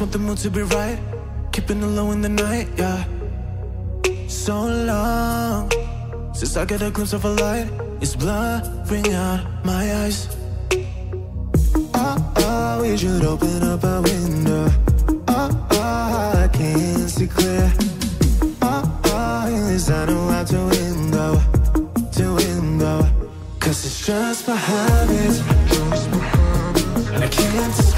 want the mood to be right. Keeping it low in the night, yeah. So long since I get a glimpse of a light. It's blurring out my eyes. Oh, oh, we should open up a window. Oh, oh, I can't see clear. Oh, oh, yes, I know how to window, to window. Cause it's just my habit. And I can't